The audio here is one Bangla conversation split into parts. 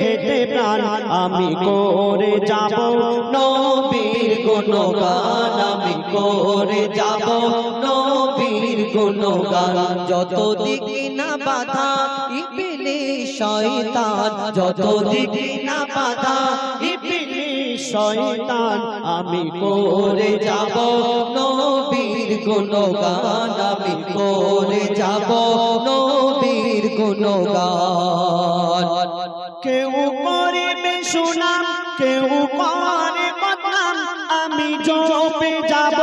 হেঁটে প্রাণ, আমি করে যাব নবীর গুণগান, আমি করে যাব নবীর গুণগান। যত দিকে না বাধা ইপিলি শয়তান যত দিকে না বাধা শয়তান, আমি করে যাব। নবীর গুণগান আমি করে যাব। নবীর গুণগান। কেউ করে সুনাম, কেউ করে বদনাম, আমি জপে যাব।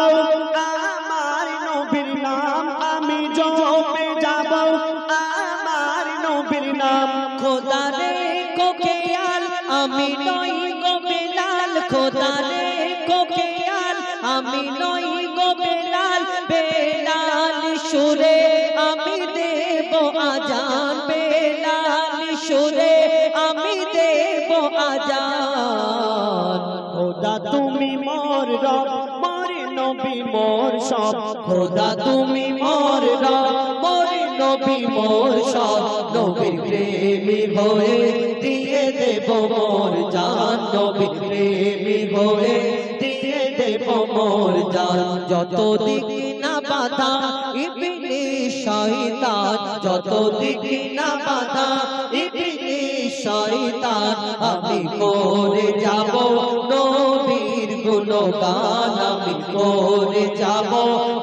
নবী মোর সব। খোদা তুমি মোর মোর নবী মোর সব। নবীর প্রেমী হয়ে দিয়ে দেব মোর জান। নবীর প্রেমী হয়ে দিয়ে দেব মোর জান। যত দিকে না বাধা ইবনে শয়তান যত দিকে না বাধা ইবনে শয়তান, আমি করে যাব নবীর গুণগান আমি করে যাব,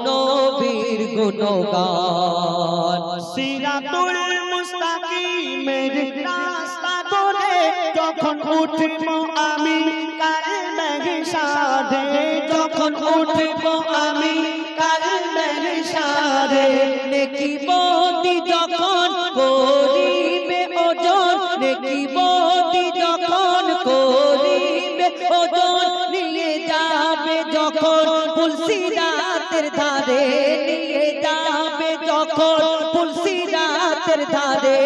নবীর গুণগান। সিরাতুল মুস্তাকিমের রাস্তা ধরে যখন উঠব আমি মেঘসাদে যখন উঠব আমি বন্দি যখন তুলসী রাতের ধারে নিয়ে যাবে যখন তুলসী রাতের ধারে।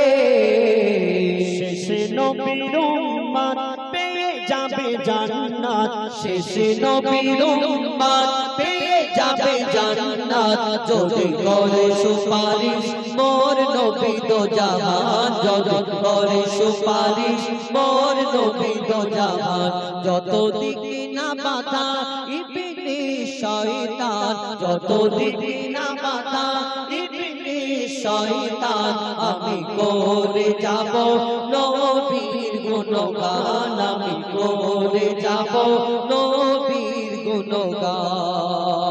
শেষে নবীর উম্মত পেয়ে যাবে জান্নাত। শেষে নবীর উম্মত পেয়ে যাবে জান্নাত। যদি করে সুপারিশ, মোর নবী তো তো যত না বাধা শয়তান যত দিদি না মাতা ইবনে শয়তান, আমি করে যাব নবীর গুণগান, আমি করে যাব নবীর গুণগান।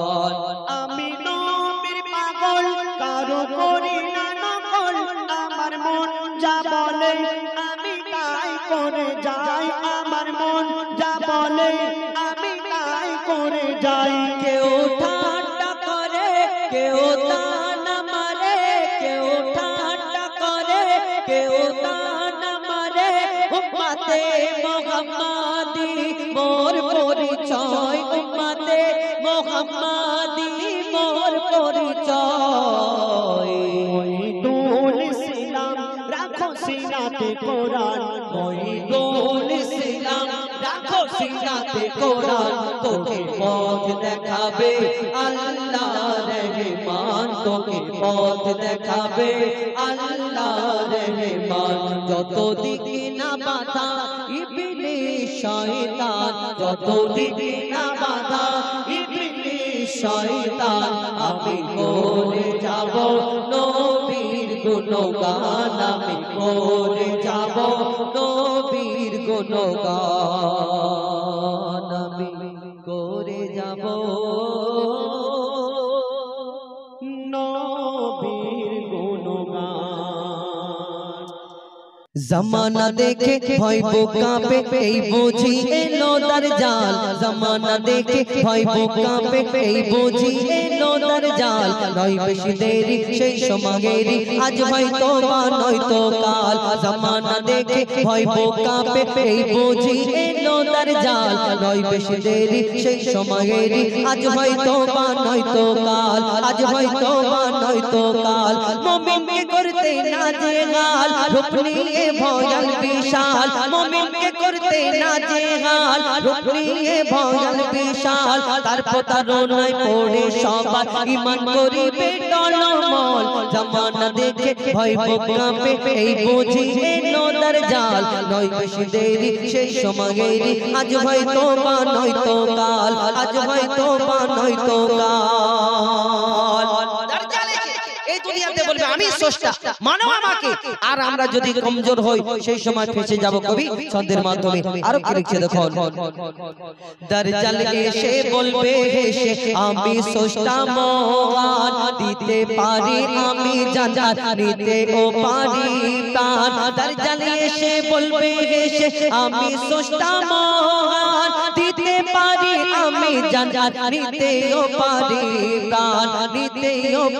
মোহাম্মদি, মোর পরিচয়। মহিদুল ইসলাম, রাখো সিনাতে কোরআন। মহিদুল ইসলাম, রাখো সিনাতে কোরআন। তোকে পথ দেখাবে আল্লাহ রহমান। তোকে পথ দেখাবে আল্লাহ রহমান। যত দিকে না বাধা, ইবনে শয়তান, যত দিকে না বাধা শয়তান আমি করে যাব। নবীর গুণগান আমি করে যাব। নবীর গুণগান আমি করে যাব। জমানা দেখে ভয় কাঁপে এই বুঝি এলো দার জাল জমানা দেখে ভয় কাঁপে এই বুঝি এলো দার জাল, নয় বেশি দেরি, সেই সমাগেরি আজ হয়তো বা নয়তো কাল, জমানা দেখে ভয় কাঁপে, এই বুঝি এলো দার জাল। নয় বেশি দেরি, সেই সমাগেরি আজ হয়তো বা নয়তো কাল, আজ হয়তো বা নয়তো কাল। মুমিনকে করতে না যে গাল, রূপ নিয়ে ভয়াল বিশাল। মুমিনকে করতে না জেহাল রূপ নিয়ে ভয়াল বিশাল। তার প্রতারণায় পড়ে সবার ইমান করিবে টলমল। জামানা দেখে ভয় কাঁপে, এই বুঝি নদার জাল নয় বেশি দেরি, সেই আজ কাল আজ কাল। বলবে আমি স্রষ্টা। মানো আমাকে। আর আমরা যদি কমজোর হই সেই সময় ফেসে যাব কবি ছন্দের মাধ্যমে। আরও কি লিখছে দেখুন। দরজাল এসে বলবে হেসে আমি সোষ্টা মহান দিতে পারি আমি জানার নিতে ও পারি প্রাণ দরজাল এসে বলবে হেসে আমি সোষ্টা মহান দিতে আমি নিতে পারি প্রাণ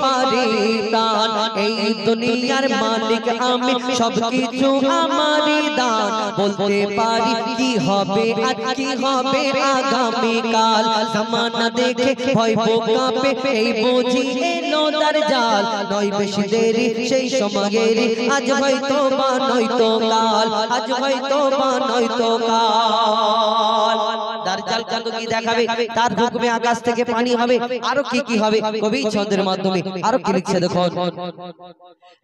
পারি প্রাণ। এই দুনিয়ার মালিক আমি সব কিছু আমারই দান। বলতে পারি কি হবে আর কি হবে আগামী কাল জামানা দেখে ভয় কাঁপে এই বুঝি এলো তার জাল। নয় বেশি দেরি সেই সময়ের আজ হয়তো বা নয়তো কাল। আজ হয়তো বা নয়তো কাল। দার্জাল কাণ্ড কি দেখাবে? তার হুকুমে আকাশ থেকে পানি হবে। আরও কি কি হবে? কবি ছন্দের মাধ্যমে আরও কি লিখছে দেখুন।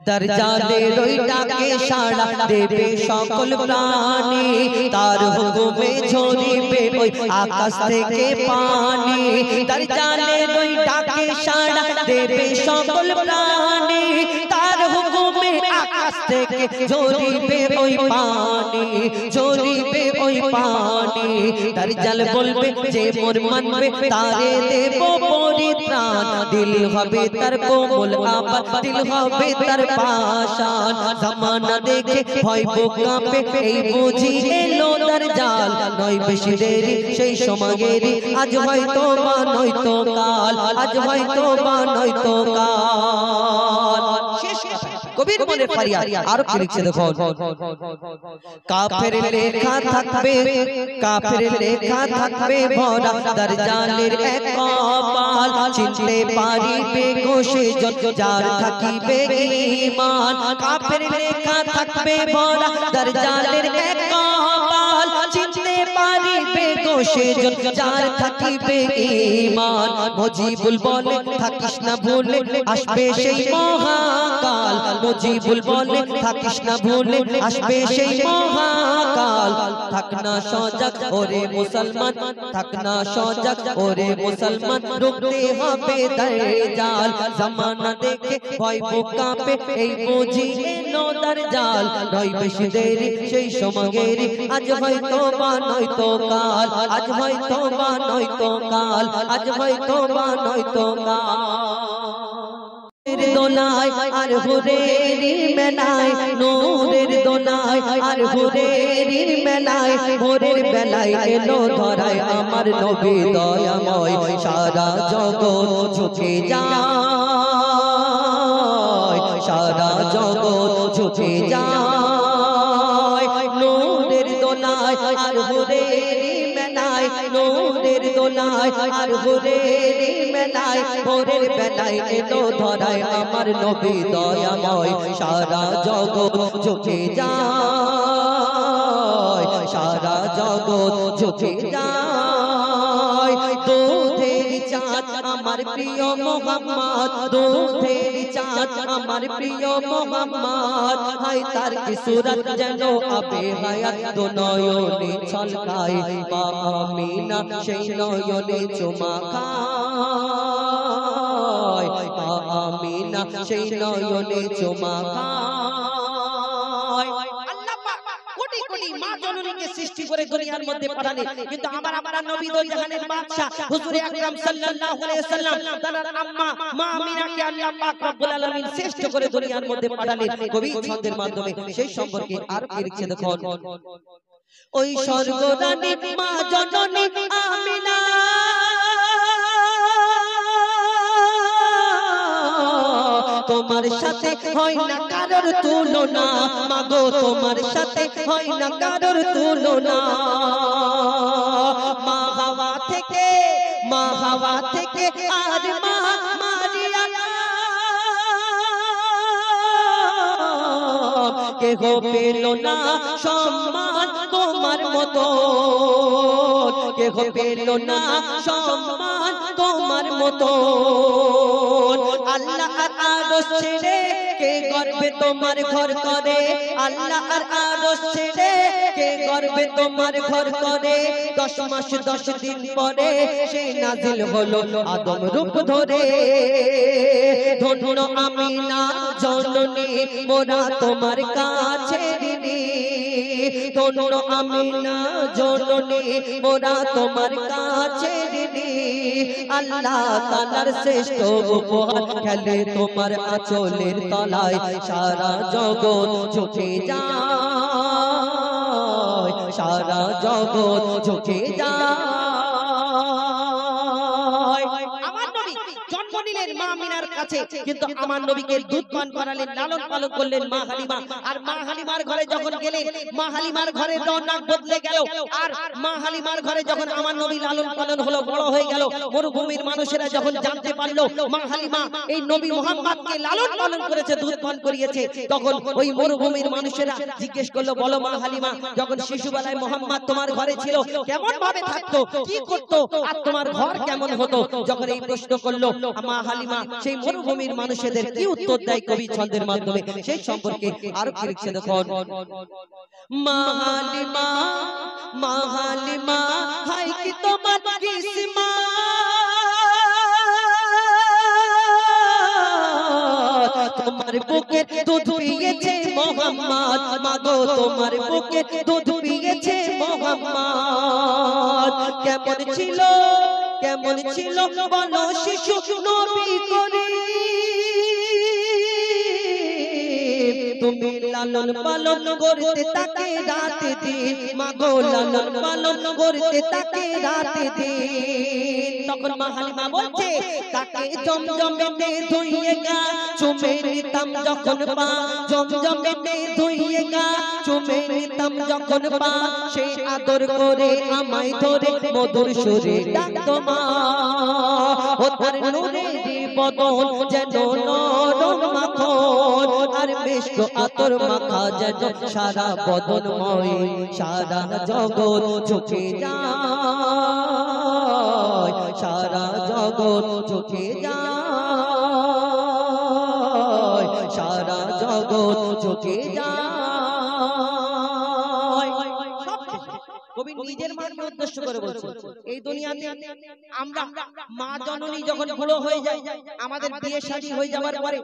দরজালের ওই ডাকে সাড়া দেবে সকল প্রাণী। তার হুকুমে ঝরিবে ওই আকাশ থেকে পানি। দরজালের ওই ডাকে সাড়া দেবে সকল প্রাণী। তার থেকে ঝরিবে ওই পানি ঝরিবে ওই পানি দরজাল বলবে যে মোর মানবে তারে দেব পরিত্রাণ দিল হবে তার কোমল আবার দিল হবে তার পাশান জামানা দেখে ভয় কাঁপে এই বুঝি এলো তার জাল। নয় বেশি দেরি সেই সময়ের আজ হয়তো বা নয়তো কাল। আজ হয়তো বা নয়তো কাল। শেষ কবির মনে ফারিয়া আর কি লিখছে দেখো কাফের লেখা থাকবে কাফের লেখা থাকবে ভরা দরজালের এক কপাল। চিনতে পারিবে কোষে যত যার থাকিবে ঈমান। কাফের লেখা থাকবে ভরা দরজালের এক কপাল। চিনতে পারিবে যত যার থাকিবে ঈমান। মজিবুল বলে থাকিস না ভুলে আসবে সেই মহাকাল। মজিবুল বলে থাকিস না ভুলে আসবে সেই মহাকাল। থাক না সজাগ ওরে মুসলমান। থাক না সজাগ ওরে মুসলমান। রুখতে হবে জাল জামানা দেখে ভয় কাঁপে এই বুঝি তার জাল নয় বেশি দেরি সেই সময়ের আজ হয়তো বা নয়তো কাল। আজ হয়তো বা নয়তো কাল। আজ হয়তো বা নয়তো কাল। দোনায় আর হুরেরি মেলায় নূরের দোনায় আর হুরেরি মেলায় ভোরের বেলায় এলো ধরায় আমার নবী দয়াময়। সারা জগৎ ঝুঁকে যায় সারা জগৎ ঝুঁকে যায়। নূরের দোনায় আর হুরেরি নূরের দোলায়, আর হুরের মেলায়, ভোরের বেলায় এলো ধরায় আমার নবী দয়াময়। সারা জগৎ ঝুঁকে যায়, সারা জগৎ ঝুঁকে যায়। চাঁদ আমার প্রিয় মোহাম্মদ, দুধের চাঁদ আমার প্রিয় মোহাম্মদ। হাই তার কি সুরত যেন আবে হায়াত দো নয়নে ছলকায়। মা আমিনা সেই নয়নে চুমা খায়। মা আমিনা সেই নয়নে চুমা খায়। জননীকে সৃষ্টি করে দুনিয়ার মধ্যে কিন্তু আমার আমার নবী জাহানের বাদশা হুজুরে আকরাম সাল্লাল্লাহু আলাইহি সাল্লাম তার আম্মা মা আমিনাকে আল্লাহ পাক রব্বুল আলামিন শ্রেষ্ঠ করে দুনিয়ার মধ্যে কবি ছন্দের মাধ্যমে। সেই সম্পর্কে আর কি লিখছে দেখুন। ওই স্বর্গরানী মা জননী আমিনা। তোমার সাথে হয় না কারোর তুলনা। মাগো, তোমার সাথে হয় না কারোর তুলনা। মা হাওয়া থেকে, মা হাওয়া থেকে আর মা মারিয়া কেহ পেল না সম্মান তোমার মতো কেহ পেল না সম্মান তোমার মতো আল্লাহ আর আরশ ছেড়ে কে গর্বে তোমার ঘর করে? আল্লাহ আর আরশ ছেড়ে কে গর্বে তোমার ঘর করে? দশ মাস, দশ দিন পরে সে নাজিল হলো আদম রূপ ধরে। ধন্য আমি না জননী, মোরা তোমার কাছে ঋণী। ধন্য আমি না জননী, মোরা তোমার কাছে ঋণী আল্লাহ তানার শ্রেষ্ঠ উপহার খেলে তোমার আচলের তলায় সারা জগৎ ঝুঁকে যায়। সারা জগৎ ঝুঁকে যায়। নিলেন মা মিনার কাছে। কিন্তু আমার নবীকে দুধ পান করালেন লালন পালন করলেন মা হালিমা। আর মা হালিমার ঘরে যখন গেলেন মা হালিমার ঘরে রওনাক বদলে গেল। আর মা হালিমার ঘরে যখন আমার নবী লালন পালন হলো বড় হয়ে গেল মরুভূমির মানুষেরা যখন জানতে পারল মা হালিমা এই নবী মোহাম্মদকে লালন পালন করেছে দুধ পান করিয়েছে। তখন ওই মরুভূমির মানুষেরা জিজ্ঞেস করল বলো মা হালিমা যখন শিশুবেলায় মোহাম্মদ তোমার ঘরে ছিল কেমন ভাবে থাকতো কি করতো আর তোমার ঘর কেমন হতো যখন এই প্রশ্ন করল মা হালিমা সেই মরুভূমির মানুষদের কি উত্তর দেয় কবি ছন্দের মাধ্যমে? সেই সম্পর্কে আরও কি লিখছে দেখুন? মাহালিমা মাহালিমা হাই কি তোমার কিসমা? তোমার বুকে দুধ পিয়েছে মোহাম্মদ। মাগো তোমার বুকে দুধ পিয়েছে মোহাম্মদ। কেমন ছিল কেমন ছিল বলো শিশু নবী করি লালন পালন করতে তাকে রাত দিন। মাগো লালন পালন করতে তাকে রাত দিন। তখন মা বলছে, তাকে জমজমেতে ধুইয়ে গা চুমে নিতাম যখন পা, জমজমেতে ধুইয়ে গা চুমে নিতাম যখন পা, সে আদর করে আমায় ধরে মধুর সুরে ডাকতো মা। ও তার নূরের বদন যেন নরম মাখন বেশ আতর মাখা যেন সারা বদনময় সারা জগৎ চোখে যায়। সারা জগৎ চোখে যায়। সারা জগৎ চোখে যায়। কবি নিজের মাকে উদ্দেশ্য করে বলছে এই দুনিয়াতে আমরা মা জননী যখন বুড়ো হয়ে যায় আমাদের বিয়ে শাদী হয়ে যাওয়ার পরে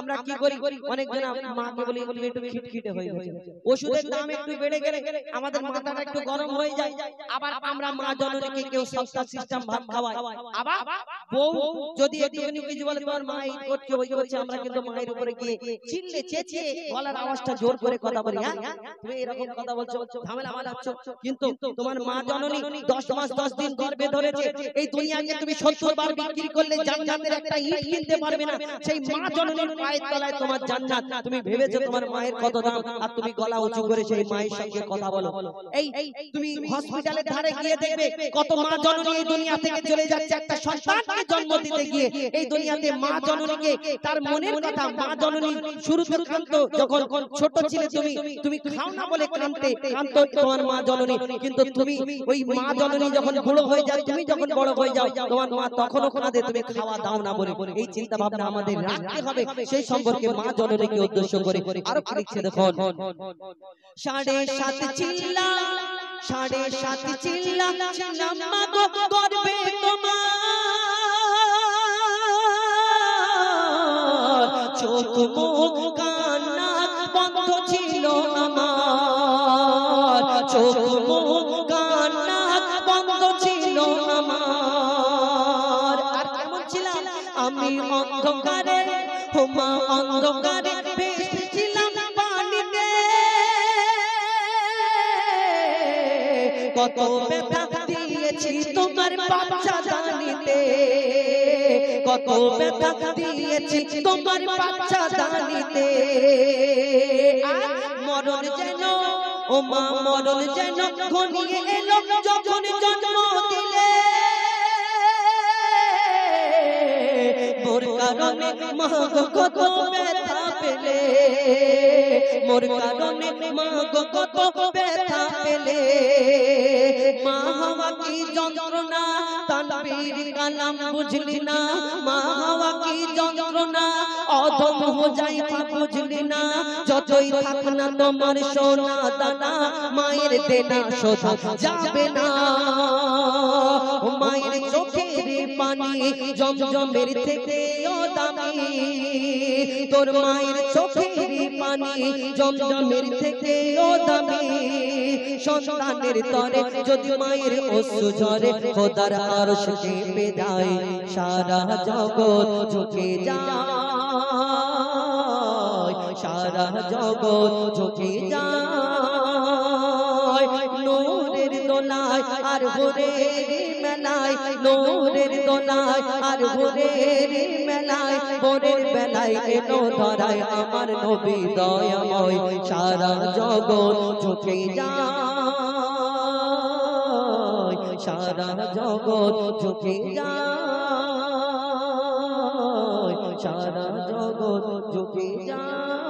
আমরা কি করি? অনেক জন মাকে বলি একটু খিটখিটে হয়ে গেছে। ওষুধের দাম একটু বেড়ে গেলে আমাদের মাথাটা একটু গরম হয়ে যায়। আবার আমরা মা জননীকে কেউ সস্তা সিস্টেম ভাত খাওয়াই আবার বউ যদি একটুখানি কিছু বলে তোমার মা এই করছে ওই করছে আমরা কিন্তু মায়ের উপরে গিয়ে চিল্লে চেঁচিয়ে গলার আওয়াজটা জোর করে কথা বলি হ্যাঁ তুমি এরকম কথা বলছো ঝামেলা বাঁধাচ্ছ কিন্তু তোমার মা জননী দশ মাস দশ দিন গর্ভে ধরেছে এই দুনিয়াকে তুমি সত্তর বার বিক্রি করলে জান্নাতের একটা ইট কিনতে পারবে না। সেই মা জননীর পায়ের তলায় তোমার জান্নাত। তুমি ভেবেছো তোমার মায়ের কত দাম? আর তুমি গলা উঁচু করে সেই মায়ের সঙ্গে কথা বলো। এই তুমি হসপিটালের ধারে গিয়ে দেখবে কত মা জননী এই দুনিয়া থেকে চলে যাচ্ছে একটা সন্তানকে জন্ম দিতে গিয়ে এই দুনিয়াতে মা জননীকে তার মনের কথা মা জননী শুরুতে কান্ত যখন ছোট ছিলে তুমি তুমি খাও না বলে কানতে কান্ত তোমার মা জননী কিন্তু তুমি ওই মা জননী যখন বুড়ো হয়ে যায় তুমি যখন বড় হয়ে যাও তোমার মা তখনও কাঁদে তুমি খাওয়া দাও না বলে এই চিন্তা ভাবনা আমাদের রাখতে হবে সেই সম্পর্কে মা জননীকে উদ্দেশ্য করে আরও লিখছে দেখুন। সাড়ে সাত চিল্লা সাড়ে সাত চিল্লা ছিলাম মাগো গর্বে তোমার। চোখ মুখ কান নাক বন্ধ ছিল আমার। চোখ অন্ধকারে অন্ধকারে পানিতে। কত ব্যথা দিয়েছি তোমার বাচ্চা দানিতে। কত ব্যথা দিয়েছি তোমার বাচ্চা আর মরণ যেন ও মা মরণ যেন ঘনিয়ে এলো, যখন জন্ম কারণে মা গো কত ব্যথা পেলে? মোর কারণে মা গো কত ব্যথা পেলে? মা হওয়া কি যন্ত্রণা? তানবীর কালাম বুঝলি না? মা হওয়া কি যন্ত্রণা? অধম হো যাই তা বুঝলি না? যতই থাক না তোমার সোনা দানা, মায়ের দেনা শোধা যাবে না। মায়ের চোখের পানি জমজমের থেকে দামি তোর মায়ের চোখের পানি জমজমের থেকে দামি সন্তানের তরে যদি মায়ের অশ্রু ঝরে খোদার আরশ কেঁপে যায় সারা জগৎ ঝুঁকে যায়। সারা জগৎ ঝুঁকে যায়। দোলায়, আর ভোরের মেলায়, নূরের দোলায়, আর ভোরের মেলায়, ভোরের বেলায় এলো ধরায় আমার নবী দয়াময়। সারা জগৎ ঝুঁকে যায়, সারা জগৎ ঝুঁকে যায়, সারা জগৎ ঝুঁকে যায়।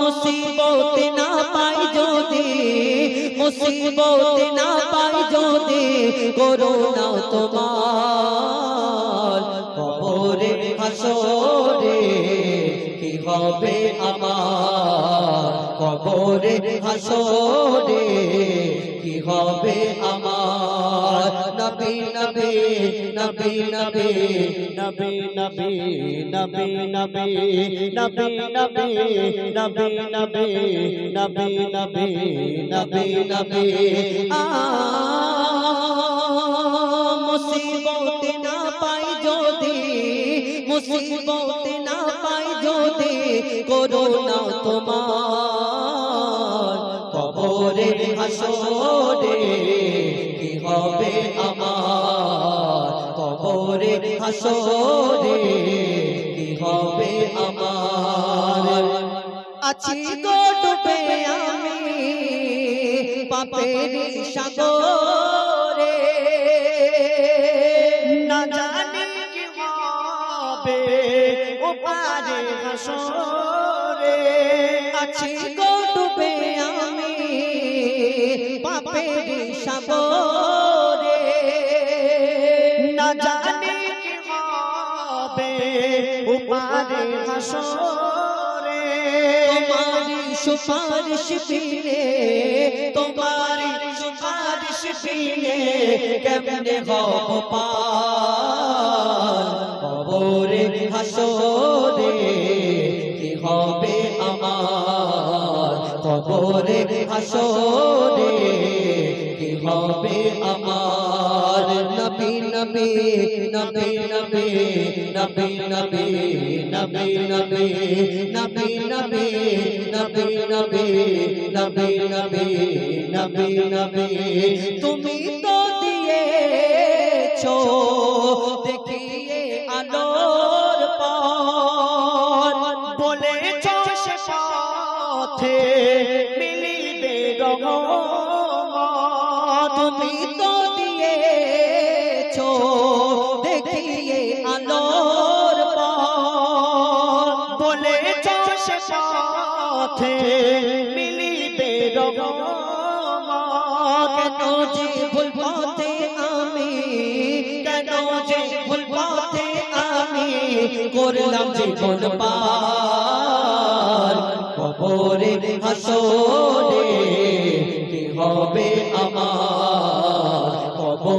মুসিবত না পাই যদি করোনা তোমার। কবরে হাসরে কি হবে আমার? কবরে হাসরে কি হবে আমার? নবী নবী নবী নবী নবী নবী নবী নবী নবী নবী নবী নবী নবী নবী নবী নবী আ মুসিবত না পাই যদি মুসিবত না পাই যদি করোনা তোমার কবরে হাসরে হবে আমার কবরে হাসরে, কি হবে আমার? আছি গো ডুবে আমি পাপের সাগরে। না জানি কি হবে ওপারে হাসরে। আছি গো ডুবে আমি পাপের ওপারে হাসরে তোমারি সুপারিশ পিলে তোমারি সুপারিশ পিলে কেমনে হব পার? কবরে হাসরে কি হবে আমার? কবরে হাসরে হবে আমার নবী নবী নবী নবী নবী নবী নবী নবী নবী নবী নবী নবী নবী নবী নবী নবী তুমি তো দিয়েছ কেন যে ভুল পথে আমি করলাম জীবন পার হাসরে হবে আমার?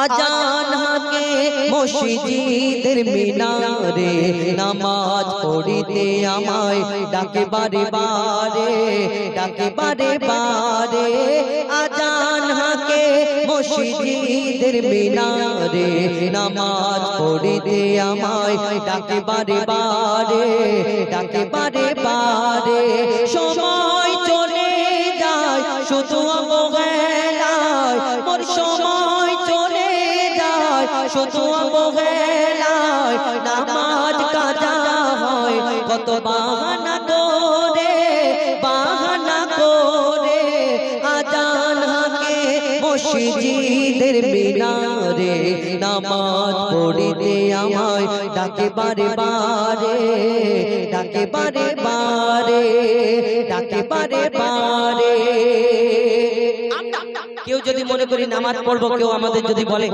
আজান হাকে মসজিদের মিনারে নামাজ পড়িতে আমায় ডাকে বারে বারে, ডাকে বারে বারে। আজান হাকে মসজিদের মিনারে নামাজ পড়িতে আমায় ডাকে বারে বারে, ডাকে বারে বারে। সময় শুধু অবহেলায় নামাজ কাজা হয়। কত বাহানা করে বাহানা করে। আজান হাকে মসজিদের মিনারে, নামাজ পড়িতে আমায় ডাকে বারে বারে ডাকে বারে বারে ডাকে বারে বারে কেউ যদি মনে করি নামাজ পড়ব, কেউ আমাদের যদি বলে,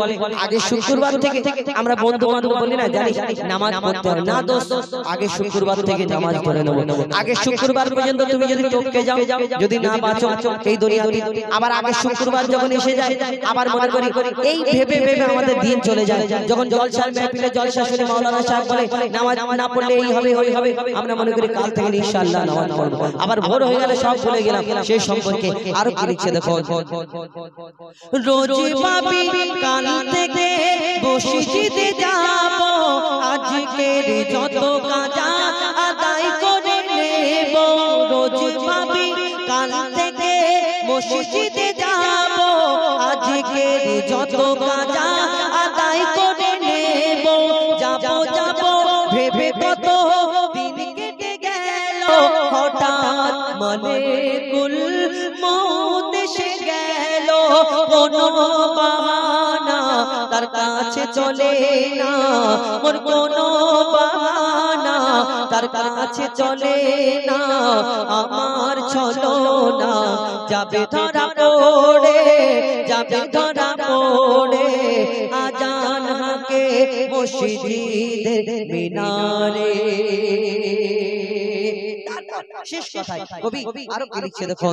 আগে শুক্রবার থেকে আমরা বন্ধু বান্ধব বলি না জানি নামাজ পড়তে হবে না দোষ আগে শুক্রবার থেকে নামাজ পড়ে নেব। আগে শুক্রবার পর্যন্ত তুমি যদি টপকে যাও, যদি না বাঁচো, এই দুনিয়াতে। আবার আগে শুক্রবার যখন এসে যায়, আবার মনে করি এই ভেবে ভেবে আমাদের দিন চলে যায়। যখন জলসার মেহফিলে জলসা শুনে মাওলানা সাহেব বলে, নামাজ না পড়লে এই হবে, ওই হবে। আমরা মনে করি কাল থেকে ইনশাআল্লাহ নামাজ পড়ব। আবার ভোর হয়ে গেলে সব ভুলে গেলাম। সেই সম্পর্কে আরও কি লিখছে দেখো? রোজ পাবি কাল থেকে বসিতে যাব। আজকের যত কাজা আদায় করে নেব। রোজ পাবি কাল থেকে মসজিদে যাব। আজকের যত কাজা আদায় করে নেব। যাব যাব, ভেবে কত দিন কেটে গেল। হঠাৎ মনে কুল মৌত এসে গেল। তার কাছে চলে না। মোর কোনো বাহানা তার কাছে চলে না। আমার চলো না, যাবে ধরা পড়ে, যাবে ধরা পড়ে। আজান হাকে মসজিদের মিনারে। শেষ কথায় কবি আরও কি লিখছে দেখো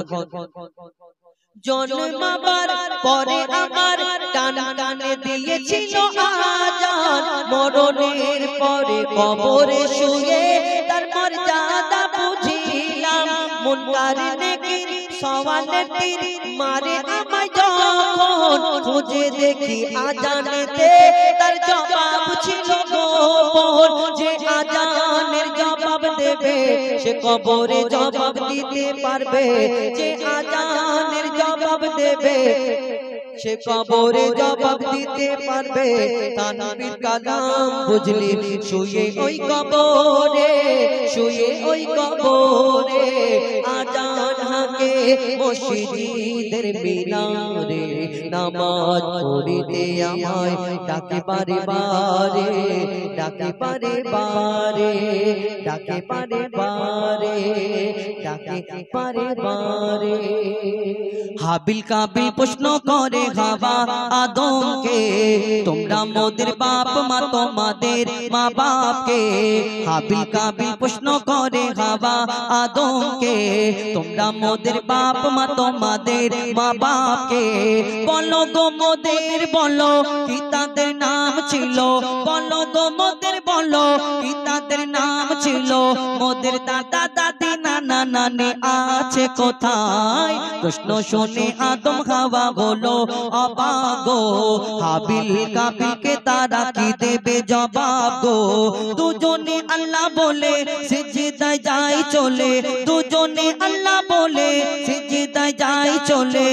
জন্মাবার পরে আমার টান টানে দিয়েছিল আজান। মরণের পরে কবরে শুয়ে তার মর্যাদা বুঝিলাম। মুনকার নেকির সওয়ালের তীর মারে আমায় যখন খুঁজে দেখি আজানেতে তার জবাব ছিল গোপন। যে আজানের জবাব দেবে সে কবরে জবাব দিতে পারবে যে আজানের জবাব দেবে। সে কবরে জবাব দিতে পারবে। তানবীর কালাম বুঝলি শুয়ে ওই কবরে শুয়ে ওই কবরে। আজান হাকে মসজিদের মিনারে নামাজ পড়িতে আমায় ডাকে বারে বারে ডাকে বারে বারে ডাকে বারে বারে ডাকে বারে বারে। হাবিল কাবিল প্রশ্ন করে হাবা আদমকে, তোমরা মোদের বাপ মা, তোমাদের মা বাপকে। হাবিল কাবিল প্রশ্ন করে হাবা আদমকে, তোমরা মোদের বাপ মা, তোমাদের মা বাপকে। বলো গো মোদের, বলো কি তাদের নাম ছিল? বলো গো মোদের, বলো কি তাদের নাম মোদের দাদা দাদি নানা নানি আছে কোথায়? প্রশ্ন শুনে আদম হাওয়া বলো অবাগো হাবিল কাবিলকে তারা কি দেবে জবাব গো? দুজনে আল্লাহ বলে যাই চলে, দুজনে আল্লাহ বলে যাই চলে।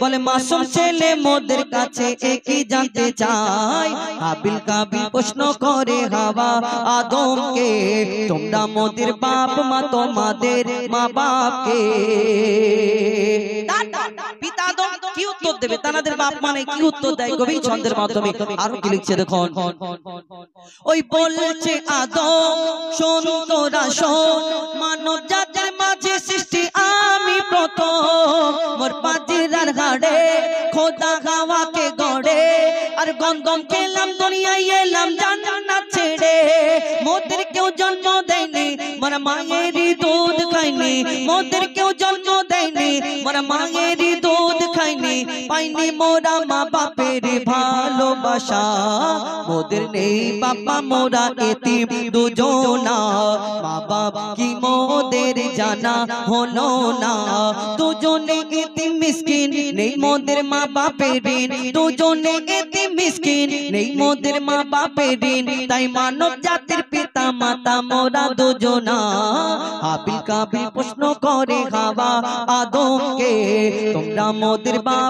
বলে, মাসুম ছেলে মোদের কাছে একই জানতে চাই প্রশ্ন করে, হাওয়া আদমকে, তোমরা মোদের বাপ মা তোমাদের মা বাপকে। পিতা আদম কি উত্তর দেবে? তাদের বাপ মানে কি উত্তর দেয়? কবি ছন্দের মাধ্যমে। আরও কি লিখছে দেখুন? ওই বলছে আদম শোন তোরা শোন মানব জাতির মাঝে সৃষ্টি আমি প্রথম। মোর পাজিরার হাড়ে খোদা হাওয়াকে গড়ে। আর খেলাম দুনিয়ায় এলাম জান্নাত ছেড়ে। মোদের কেউ জন্ম দেয়নি মোর মায়েরই দুধ খাইনি মোদের কেউ জন্ম জন্যে মোরা মায়ের দুধ খাইনি পাইনি মোরা মা বাপের ভালোবাসা। মোদের নেই বাবা মোরা এতিম দুজনা। মা বাপ কি মোদের জানা হলো না। দুজনে এতিম মিসকিন, নেই মোদের মা বাপের দুজনে এতিম মিসকিন, নেই মোদের মা বাপের তাই মানব জাতির পিতা, মাতা, মোরা দুজনা। হাবিল কাবিল প্রশ্ন করে হাওয়া আদমকে, তোমরা মোদের বাপ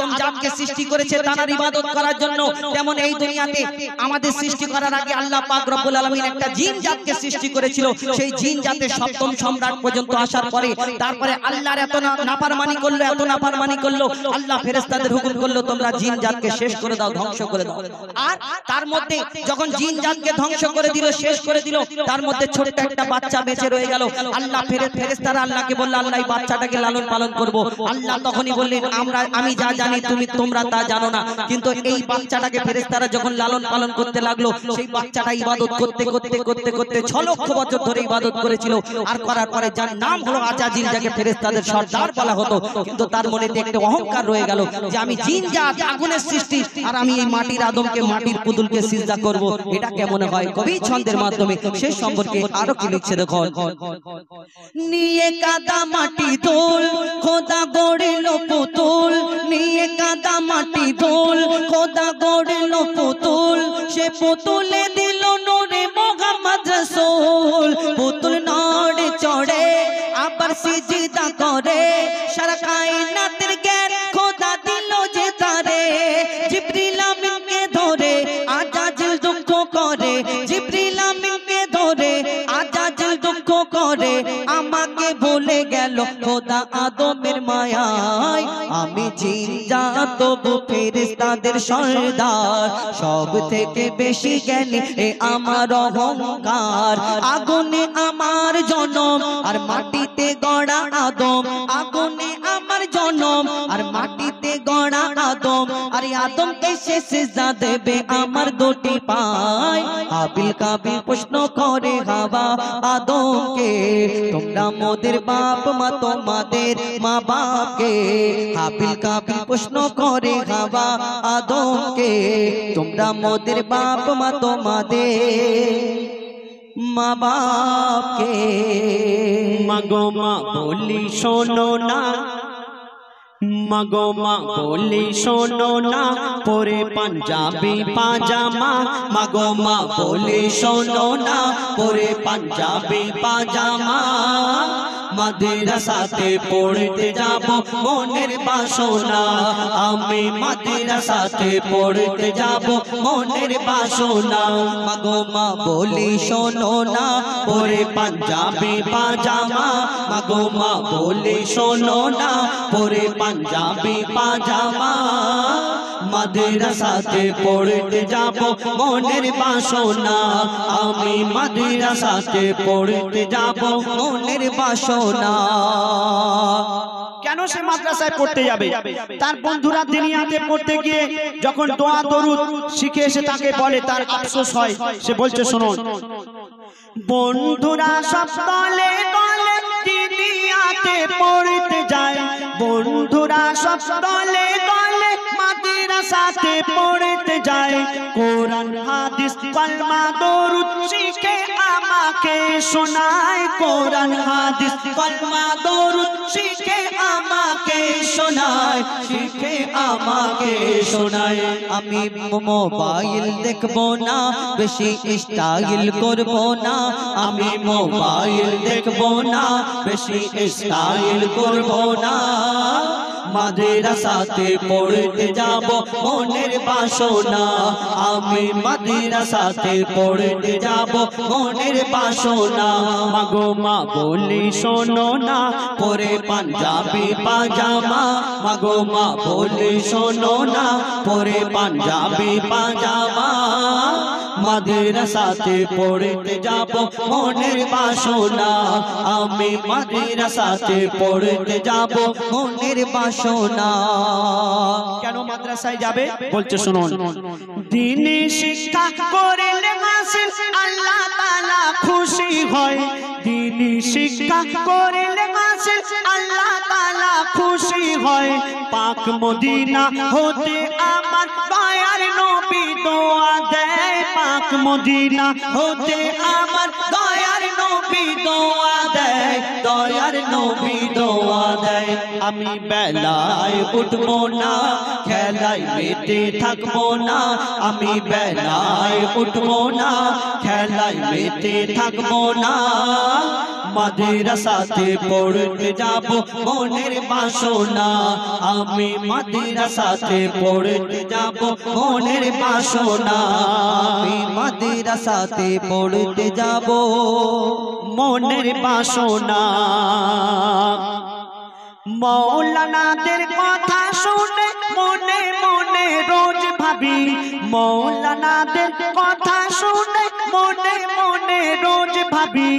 আদম জাতকে সৃষ্টি করেছে তার ইবাদত করার জন্য। তেমন এই দুনিয়াতে আমাদের সৃষ্টি করার আগে আল্লাহ পাক রব্বুল আলামিন একটা জিন জাতকে সৃষ্টি করেছিল। সেই জিন জাতের সপ্তম সম্রাট পর্যন্ত আসার পরে তারপরে আল্লাহর এত নাফরমানি করল এত নাফরমানি করল। আল্লাহ ফেরেশতাদের হুকুম করল তোমরা জিন জাতকে শেষ করে দাও ধ্বংস করে দাও। আর তার মধ্যে যখন জিন জাতকে ধ্বংস করে দিল শেষ করে দিল তার মধ্যে ছোট্ট একটা বাচ্চা বেঁচে রয়ে গেল। আল্লাহ ফেরে ফেরেশতারা আল্লাহকে বলল আল্লাহ এই বাচ্চাটাকে লালন পালন করব আল্লাহ তখনই বললেন আমরা আমি যা জানি তুমি, তোমরা তা জানো না। কিন্তু এই বাচ্চাটাকে ফেরেশতারা যখন লালন পালন করতে লাগল, সেই বাচ্চাটা ইবাদত করতে করতে করতে করতে ছ লক্ষ বছর ধরে ইবাদত করেছিল। আর করার পরে যার নাম হলো আজাজিল যাকে ফেরেশতাদের সর্দার বলা হতো, কিন্তু তার মনে একটা অহংকার রয়ে গেল যে আমি জিন জাত আগুনের সৃষ্টি, আর আমি এই মাটির আদমকে, মাটির পুতুলকে সিজদা করব। এটা কেমন হয়? কবি ছন্দের মাধ্যমে সে সম্পর্কে আরও কি লিখছে দেখো নিয়ে কাদা মাটি দোল খোদা গড়িল পুতুল, নিয়ে কাদা মাটি দোল খোদা গড়িল পুতুল। সে পুতুলে দিল নূরে মোহাম্মদ রাসূল। পুতুল নড়ে চড়ে, আবার সিজদা করে। সারা কায়নাতের জ্ঞান খোদা দিল যে তারে। জিবরিল আমিনকে ধরে আজাজিল দুঃখ করে। জিবরিল আমিনকে ধরে আজাজিল দুঃখ করে। আমাকে ভুলে গেল খোদা আদমের মায়ায় আমি জিন্দা, তবু ফেরিস্তাদের সর্দার। সব থেকে বেশি জ্ঞানী এ আমার অহংকার। আগুনে আমার জনম আর মাটিতে গড়া আদম। আগুনে আর এই আদমকে সে সিজদা দেবে আমার দুটি পায় আবিল কাবিল প্রশ্ন করে হাওয়া আদমকে তোমরা মোদের বাপ মা তোমাদের মা বাপকে আবিল কাবিল প্রশ্ন করে হাওয়া আদমকে তোমরা মোদের বাপ মা তোমাদের মা বাপকে মাগো মা বলি শোনো না মাগো মা, বলি শোনো না, পরে পাঞ্জাবি পাজামা। মাগো বলি শোনো না, পরে পাঞ্জাবি পাজামা। মাদ্রাসাতে পড়তে যাব, মনের বাসনা। আমি মাদ্রাসাতে পড়তে যাব, মনের বাসনা। মাগো মা, বলি শোনো না, পরে পাঞ্জাবি পাজামা। মাগো মা, বলে শোনো না, পরে পাঞ্জাবি পাজামা। মাদ্রাসাতে পড়তে যাব, মনের বাসনা। আমি মাদ্রাসাতে পড়তে যাব, মনের বাসনা। কেন সে মাদ্রাসায় পড়তে যাবে? তার বন্ধুরা দিনিয়াতে পড়তে গিয়ে যখন দোয়া, দরুদ শিখে এসে তাকে বলে, তার আফসোস হয়। সে বলছে বন্ধুরা সব দলে দলে দিনিয়াতে পড়তে যায়। বন্ধুরা সব দলে মাদ্রাসাতে পড়তে যায়। কোরআন, হাদিস, কলমা, দরুদ, শিখে আমাকে শোনায়। কোরআন, হাদিস, কলমা, দরুদ, শিখে আমাকে শোনায়। শিখে আমাকে শোনায়। আমি মোবাইল দেখব না, বেশি স্টাইল করব না। আমি মোবাইল দেখব না, বেশি স্টাইল করব না। মাদ্রাসাতে পড়তে যাব, মনের বাসনা। আমি মাদ্রাসাতে পড়তে যাব, মনের বাসনা। মাগো মা, বলি শোনো না, পরে পাঞ্জাবি পাজামা। মাগো মা, বলি শোনো না, পরে পাঞ্জাবি পাজামা। মাদ্রাসাতে পড়তে যাব মনের বাসনা। আমি মাদ্রাসাতে পড়তে যাব মনের বাসনা। কেন মাদ্রাসায় যাবে? বলছে শুনুন। দিনে শিক্ষা করলে হাসিল আল্লাহ তাআলা খুশি হয়। দিনে শিক্ষা করলে হাসিল আল্লাহ তাআলা খুশি হয়। পাক মদিনা হতে আমার দয়ার নবী মদিনা হতে আমার দয়ার নবী দোয়া দেয়, দয়ার নবী দোয়া দেয়। আমি বেলায় উঠবো না, খেলায় মেতে থাকব না। আমি বেলায় উঠবো না, খেলায় মেতে থাকব না। মাদ্রাসাতে পড়তে যাব, মনের বাসনা। আমি মাদ্রাসাতে পড়তে যাব, মনের বাসনা। আমি মাদ্রাসাতে পড়তে যাব, মনের বাসনা। মৌলানাদের কথা শুনে মনে মনে রোজ ভাবি, মৌলানাদের কথা শুনে মনে মনে রোজ ভাবি,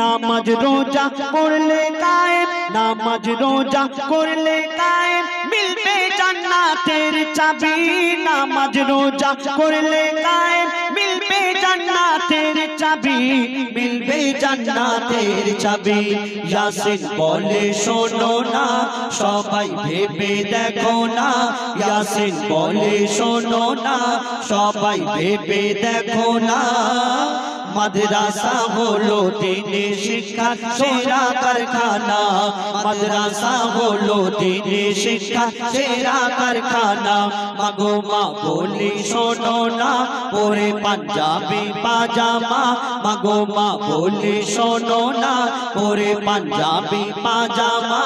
নামাজ রোজা পড়লে কায়েম, নামাজ রোজা করলে কায়েম, মিলবে জান্নাতের চাবি, নামাজ রোজা করলে কায়েম, মিলবে জান্নাতের চাবি, মিলবে জান্নাতের চাবি। ইয়াসিন বলে, শোনো না, সবাই ভেবে দেখো না। ইয়াসিন বলে, শোনো না, সবাই ভেবে দেখো না। মাদ্রাসা হলো দিনে শিক্ষা, সেরা কারখানা। মাদ্রাসা হলো দিনে শিক্ষা, সেরা কারখানা। মাগো মা বলি, শোনো না, পরে পাঞ্জাবি পাজামা। মাগো মা বলি, শোনো না, পরে পাঞ্জাবি পাজামা।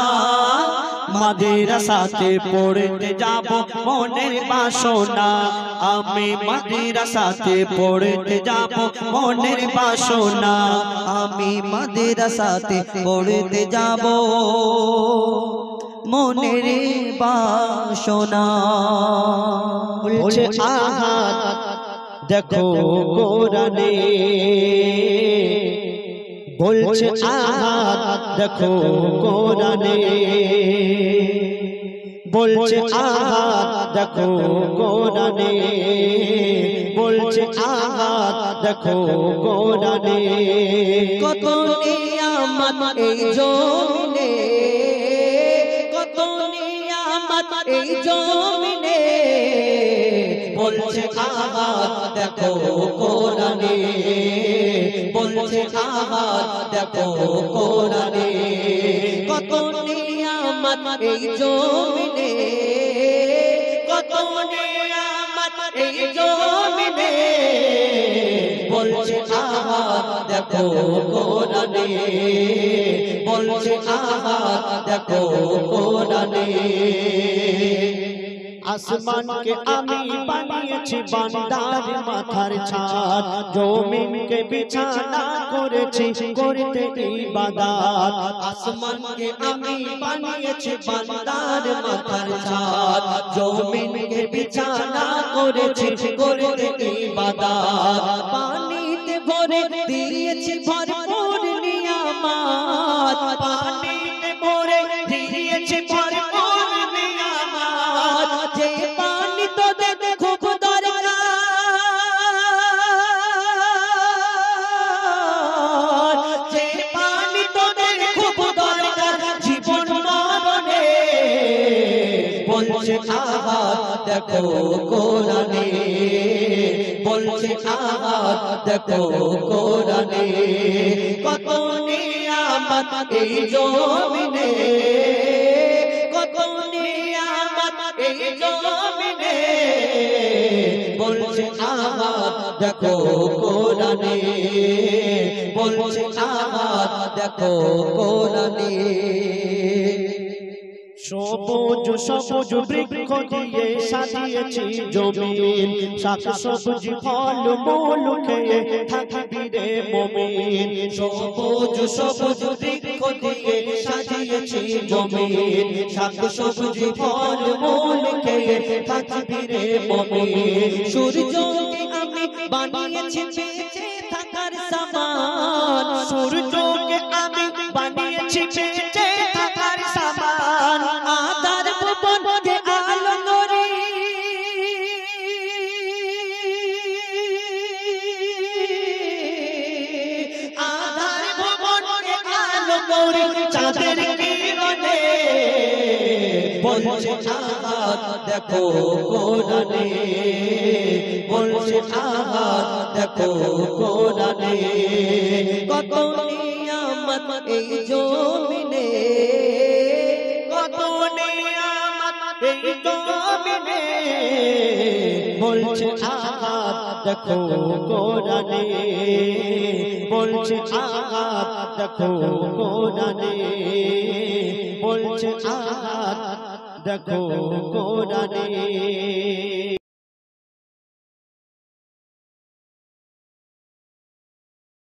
মাদ্রাসাতে পড়তে যাব মনের বাসনা। আমি মাদ্রাসাতে পড়তে যাব মনের বাসনা। আমি মাদ্রাসাতে পড়তে যাব মনের বাসনা। বলছে আহাত দেখো কোরআনে বলছে আহাত দেখো কোরআনে বলছে আহাত দেখো কোরআনে বলছে আহাত দেখো কোরআনে কত নিয়ামত এই জমিনে। কত নিয়ামত এই জমিনে। বলছে আহাত দেখো কোরআনে বলছে আহাত দেখো কোরআনে কত নিয়ামত এই জমিনে কত নিয়ামত এই জমিনে। বলছে আহাত দেখো কোরআনে। বলছে আহাত দেখো কোরআনে। আসমানকে আমি বানিয়েছি বান্দার মাথার ছাদ জমিনকে বিছানা করেছি করতে ইবাদত আসমানকে আমি বানিয়েছি বান্দার মাথার ছাদ জমিনকে বিছানা করেছি করতে ইবাদত পানিতে ভরে দিয়েছি দেখো কোরআনে, বলছে আহাত, দেখো কোরআনে, কত নিয়ামত এই জমিনে, কত নিয়ামত এই জমিনে, বলছে আহাত, দেখো কোরআনে, বলছে আহাত, দেখো কোরআনে। সবুজ সবুজ বৃক্ষ দিয়ে সাজিয়েছি জমিন। শাক সবুজ, ফল, মূল খেয়ে থাকবি রে মমিন। সবুজ সবুজ বৃক্ষ দিয়ে সাজিয়েছি জমিন। শাক সবুজ, ফল, মূল খেয়ে থাকবি রে মমিন। সূর্যকে আমি বানিয়েছি থাকার সূর্যকে আমি বানিয়েছি দেখো কোরআনে, বলছে আহাত দেখো কোরআনে, কত নিয়ামত এই জমিনে, কত নিয়ামত এই জমিনে। বলছে আহাত দেখো কোরআনে, বলছে আহাত দেখো কোরআনে। বলছে আহাত দেখো কোরআনে